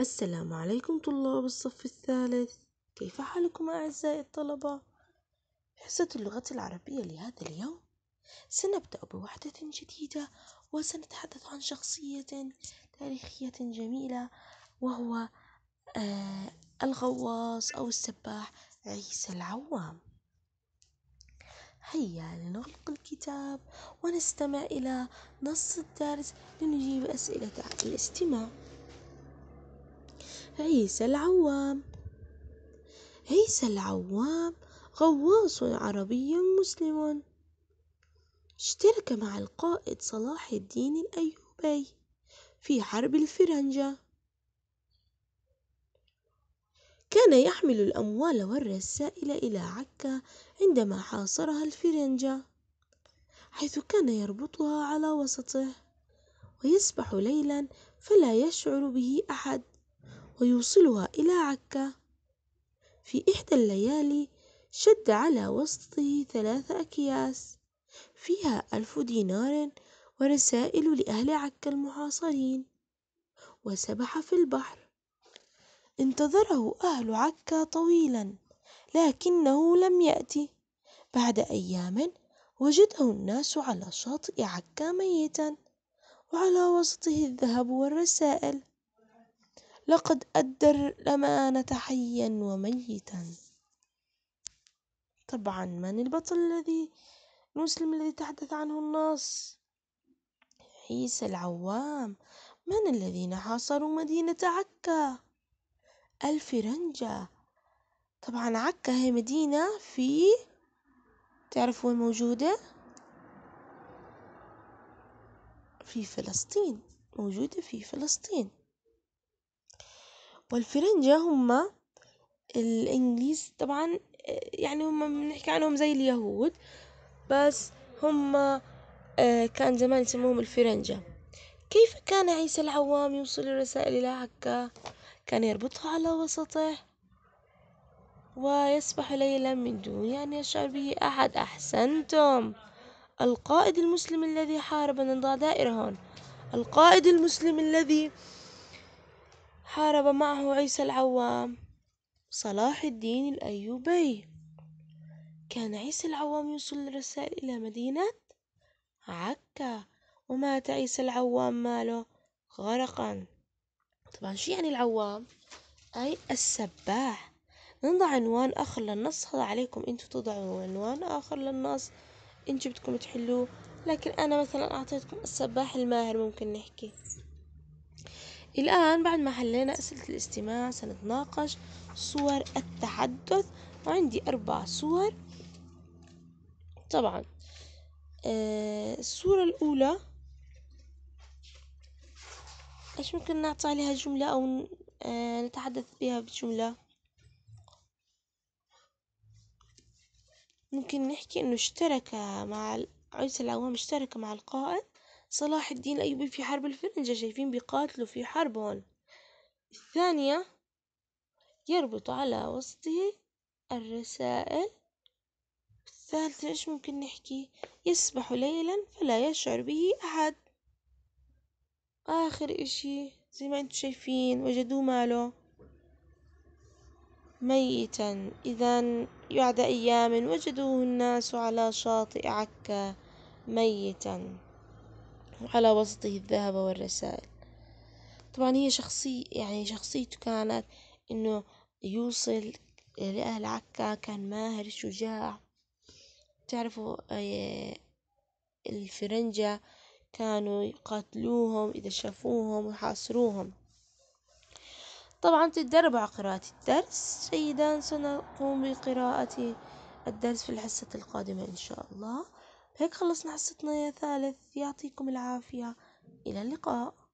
السلام عليكم طلاب الصف الثالث. كيف حالكم أعزائي الطلبة؟ حصة اللغة العربية لهذا اليوم. سنبدأ بوحدة جديدة وسنتحدث عن شخصية تاريخية جميلة وهو آه الغواص أو السباح عيسى العوام. هيا لنغلق الكتاب ونستمع إلى نص الدرس لنجيب أسئلة الاستماع. عيسى العوام. عيسى العوام غواص عربي مسلم. اشترك مع القائد صلاح الدين الأيوبي في حرب الفرنجة. كان يحمل الأموال والرسائل إلى عكا عندما حاصرها الفرنجة حيث كان يربطها على وسطه ويسبح ليلا فلا يشعر به أحد. ويوصلها إلى عكا. في إحدى الليالي شد على وسطه ثلاث أكياس فيها ألف دينار ورسائل لأهل عكا المحاصرين. وسبح في البحر. انتظره أهل عكا طويلا لكنه لم يأتي. بعد أيام وجده الناس على شاطئ عكا ميتا وعلى وسطه الذهب والرسائل. لقد أدى الأمانة حيا وميتا. طبعا من البطل الذي المسلم الذي تحدث عنه النص عيسى العوام. من الذين حاصروا مدينة عكا؟ الفرنجة طبعا عكا هي مدينة في تعرفوا وين موجودة؟ في فلسطين. موجودة في فلسطين. والفرنجة هم الإنجليز طبعا يعني هم بنحكي عنهم زي اليهود بس هم آه، كان زمان يسموهم الفرنجة. كيف كان عيسى العوام يوصل الرسائل إلى عكا كان يربطها على وسطه ويسبح ليلا من دون أن يشعر به أحد. أحسنتم. القائد المسلم الذي حارب نضع دائرة هون القائد المسلم الذي حارب معه عيسى العوام. صلاح الدين الأيوبي. كان عيسى العوام يوصل الرسائل إلى مدينة عكا ومات عيسى العوام ماله غرقا. طبعا شو يعني العوام؟ أي السباح. نضع عنوان آخر للنص. هذا عليكم أنتوا تضعوا عنوان آخر للنص. أنتوا بدكم تحلوه. لكن أنا مثلا أعطيتكم السباح الماهر ممكن نحكي. الآن بعد ما حلينا أسئلة الاستماع سنتناقش صور التحدث. وعندي أربع صور. طبعا آه، الصورة الأولى إيش ممكن نعطي عليها جملة أو آه، نتحدث بها بجملة؟ ممكن نحكي إنه اشترك مع عيسى العوام اشترك مع القائد. صلاح الدين الأيوبي في حرب الفرنجة شايفين بيقاتلوا في حرب هون. الثانية يربط على وسطه الرسائل. الثالثة إيش ممكن نحكي؟ يسبح ليلا فلا يشعر به أحد. آخر إشي زي ما أنتم شايفين وجدوه ماله. ميتا. إذا بعد أيام وجدوه الناس على شاطئ عكا. ميتا. وعلى وسطه الذهب والرسائل. طبعا هي شخصية يعني شخصيته كانت إنه يوصل لأهل عكا كان ماهر شجاع. تعرفوا آه، الفرنجة كانوا يقاتلوهم إذا شافوهم ويحاصروهم. طبعا تتدرب على قراءة الدرس. جيدا سنقوم بقراءة الدرس في الحصة القادمة إن شاء الله. هيك خلصنا حصتنا يا ثالث. يعطيكم العافية. إلى اللقاء.